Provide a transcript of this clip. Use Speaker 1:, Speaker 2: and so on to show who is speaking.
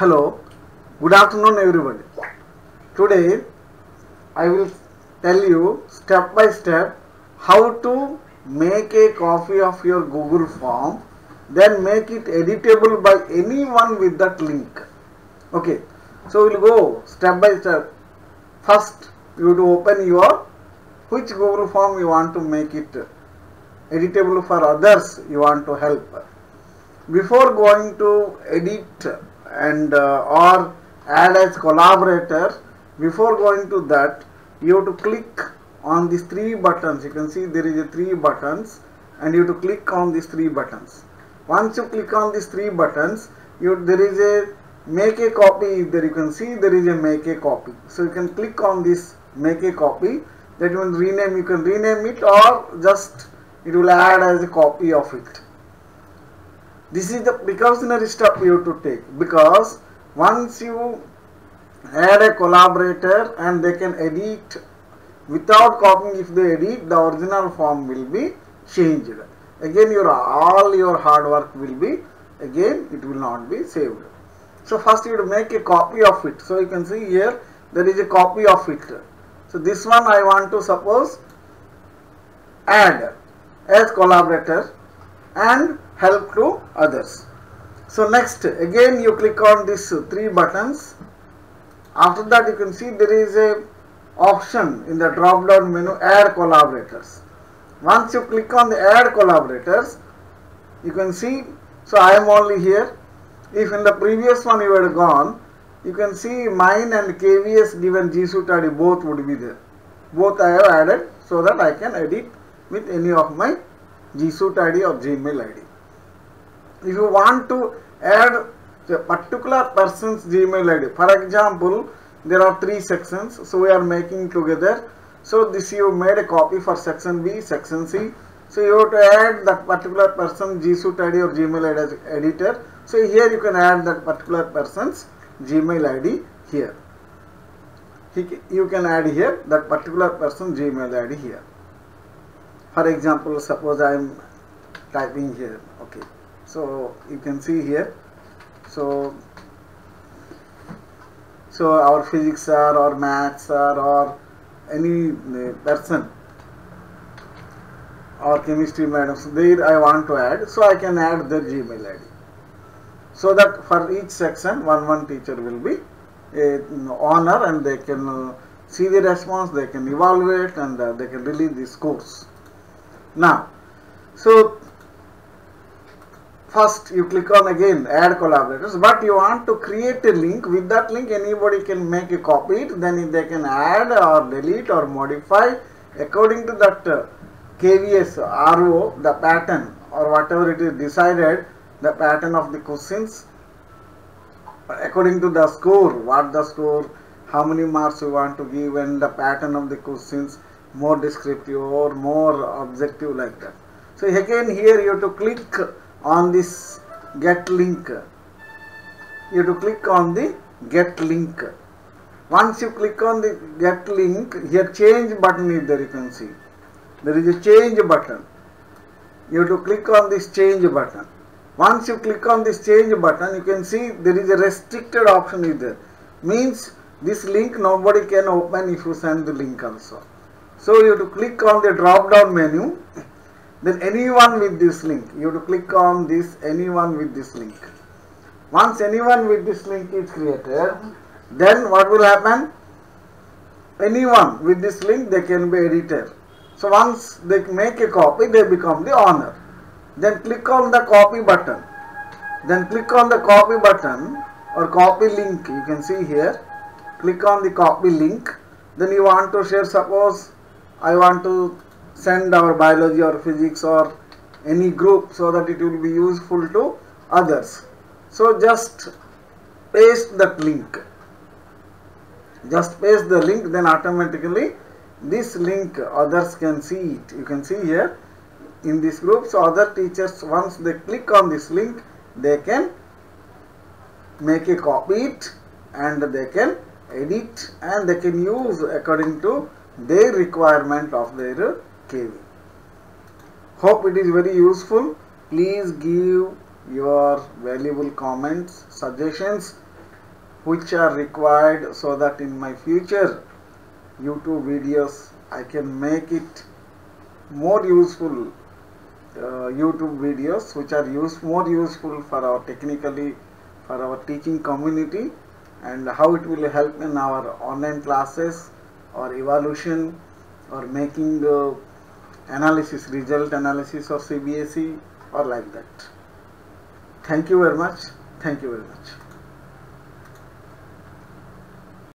Speaker 1: Hello, good afternoon everybody. Today I will tell you step by step how to make a copy of your Google form then make it editable by anyone with that link. Okay, so we'll go step by step. First you to open your which Google form you want to make it editable for others you want to help. Before going to edit and uh, or add as collaborator before going to that you have to click on these three buttons. You can see there is a three buttons and you have to click on these three buttons. Once you click on these three buttons you there is a make a copy there. You can see there is a make a copy. So you can click on this make a copy. That will rename you can rename it or just it will add as a copy of it this is the precautionary step you have to take because once you add a collaborator and they can edit without copying if they edit the original form will be changed. Again your all your hard work will be again it will not be saved. So first you make a copy of it. So you can see here there is a copy of it. So this one I want to suppose add as collaborator and help to others. So next again you click on these three buttons. After that you can see there is a option in the drop down menu add collaborators. Once you click on the add collaborators you can see so I am only here. If in the previous one you had gone you can see mine and KVS given G Suite ID both would be there. Both I have added so that I can edit with any of my G Suite ID or Gmail ID. If you want to add a particular person's Gmail ID, for example, there are three sections, so we are making together. So this you made a copy for section B, section C. So you have to add that particular person G Suite ID or Gmail ID as editor. So here you can add that particular person's Gmail ID here. You can add here that particular person Gmail ID here. For example, suppose I am typing here. So you can see here. So, so our physics sir or maths sir or any person or chemistry madam. So there I want to add. So I can add their Gmail ID so that for each section one one teacher will be a honor and they can uh, see the response they can evaluate and uh, they can release this course now so first you click on again add collaborators but you want to create a link. With that link anybody can make a copy it. Then they can add or delete or modify according to that uh, KVS RO the pattern or whatever it is decided the pattern of the questions according to the score what the score how many marks you want to give and the pattern of the questions more descriptive or more objective like that. So again here you have to click on this get link you have to click on the get link once you click on the get link here change button is there you can see there is a change button you have to click on this change button once you click on this change button, you can see there is a restricted option is there. Means this link nobody can open if you send the link also. So you have to click on the drop down menu. Then anyone with this link, you have to click on this anyone with this link. Once anyone with this link is created, then what will happen? Anyone with this link they can be editor. So once they make a copy, they become the owner then click on the copy button then click on the copy button or copy link you can see here click on the copy link then you want to share suppose I want to send our biology or physics or any group so that it will be useful to others. So just paste that link. Just paste the link then automatically this link others can see it. You can see here in this group so other teachers once they click on this link they can make a copy it and they can edit and they can use according to their requirement of their Hope it is very useful. Please give your valuable comments, suggestions which are required so that in my future YouTube videos I can make it more useful uh, YouTube videos which are use more useful for our technically for our teaching community and how it will help in our online classes or evaluation or making uh, analysis result analysis of CBSE or like that. Thank you very much. Thank you very much.